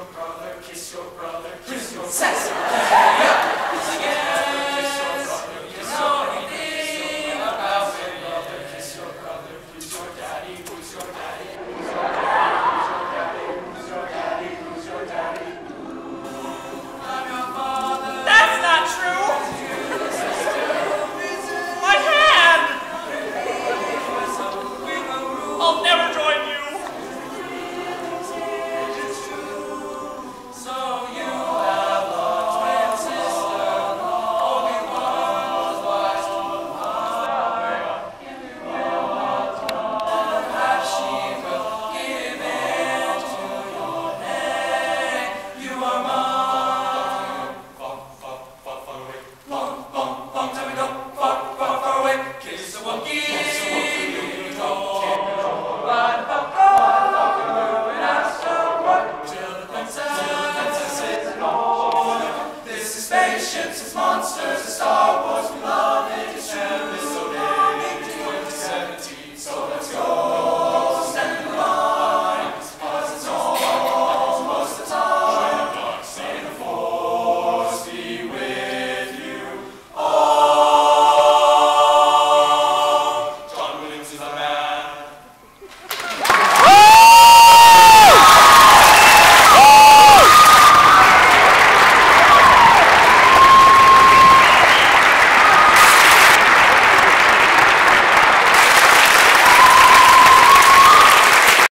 your brother, kiss your brother, kiss your brother. Sassy. That's not true. My hand. I'll never monsters.